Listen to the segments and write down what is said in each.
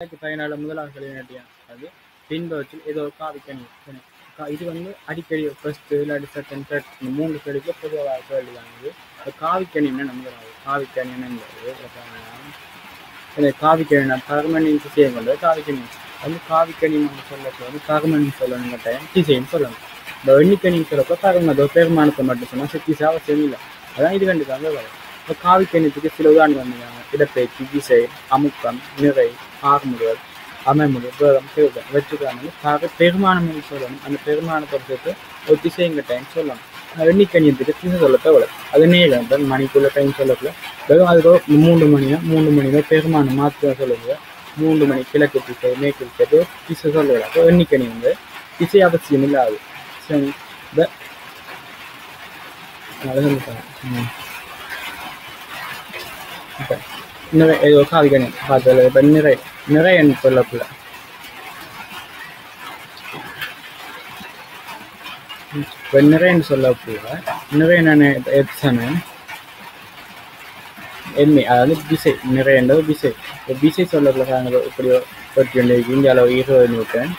ரெண்டாயிரத்தி பதினாலு முதலாவது கல்விநாட்டியம் அது பின்பவற்றில் ஏதோ ஒரு காவிக்கணி இது வந்து அடிக்கடி ஃபர்ஸ்ட் இல்லாட்டி செகண்ட் தேர்ட் இந்த மூணு கேள்விக்கு பொதுவாக கேள்வி இந்த காவிக்கணி என்ன நம்புகிறாங்க காவிக்கணி என்னங்கிறது இந்த காவிக்கணி பர்மனன்ட் திசையம் கொண்டது காவிக்கணி வந்து காவிக்கணி நம்ம சொல்லப்போ வந்து பர்மனன்ட் சொல்லணுங்க டைம் திசையும் சொல்லணும். இந்த வெண்ணிக்கணின்னு சொல்லப்போ பர்மனது பெருமானத்தை மட்டும் சொன்னால் சக்தி அவசியம் இல்லை. அதான் இது கண்டிப்பாக வரும் இப்போ காவிக்கணித்துக்கு சில உதாரணம் வந்தாங்க இடப்பெயர்ச்சி திசை அமுக்கம் நிறை ஆறுமுதல் முடியாது. வேகம் திருதம் வச்சுக்காமல் பெருமானம் சொல்லணும். அந்த பெருமானத்தை சேர்த்து ஒரு திசைங்க டைம் சொல்லணும். எண்ணிக்கணியத்துக்கு திசை சொல்ல தேவை அது நேரம் தான். மணிக்குள்ள டைம் சொல்லக்குள்ள. வெறும் அதுக்கு மூன்று மணினா மூன்று மணி பெருமானம் மாற்ற சொல்லுங்க மூன்று மணி கிழக்கு திசை மேற்கு திசை திசை சொல்லுவாங்க அப்போ எண்ணிக்கணி வந்து திசை அவசியம் இல்லாது. சரி. இந்த அது சொல்லிட்டாங்க ம் இப்போ நிறை ஏதோ காவிக்கணி பார்த்தல இப்போ நிறை நிறைன்னு சொல்லக்குள்ள இப்போ நிறைன்னு சொல்லக்குள்ள நிறை நான் எத்தனை எம்மி அதாவது விசை நிறையன்றது விசை இப்போ விசை சொல்லக்குள்ள சாயங்காலம் இப்படி பத்து ஒன்று இந்தியாவில் இருபது நியூட்டன்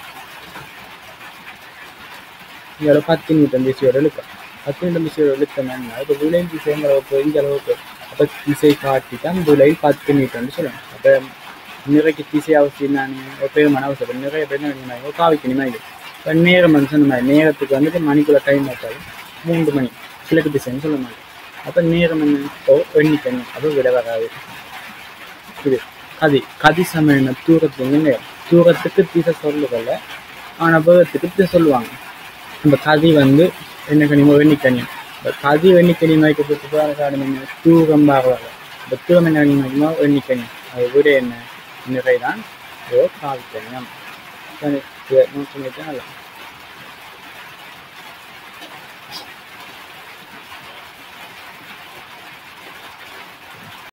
இந்தியாவில் பத்து நியூட்டன் விசையோட இழுக்கும் பத்து நியூட்டன் விசையோட இழுக்கணும்னா இப்போ விலை விசைங்கிற இப்போ இந்த அளவுக்கு அப்போ திசை காட்டி தான் விலை பத்து අප නිර அப்போ நிறைக்கு ඔපේ அவசியம் நான் பெருமான அவசியம் நிறைய பேர் என்ன பண்ணிருந்தாங்க இப்போ நேரம் வந்து சொன்ன மாதிரி. நேரத்துக்கு வந்துட்டு மணிக்குள்ள டைம் ஆட்டாலும் மூன்று மணி. கிழக்கு திசைன்னு சொல்ல மாதிரி அப்போ நேரம் என்ன? ஓ எண்ணிக்கணும் அது விட வராது. இது கதி. கதி சமயம் தூரத்துக்கு நேரம். தூரத்துக்கு திசை சொல்லுகல ஆனால் வேகத்துக்கு திசை சொல்லுவாங்க. அந்த கதி வந்து என்ன கனிமோ எண்ணிக்கணியம் இந்த கதி எண்ணிக்கணி மயக்கத்துக்கு போகிற காரணம் என்ன தூரம் வர இந்த தூரம் என்ன கனிமோ எண்ணிக்கணியம் அது விட என்ன நிறைதான் ஓ காவிக்கணியம் இதை நோக்கி நல்லா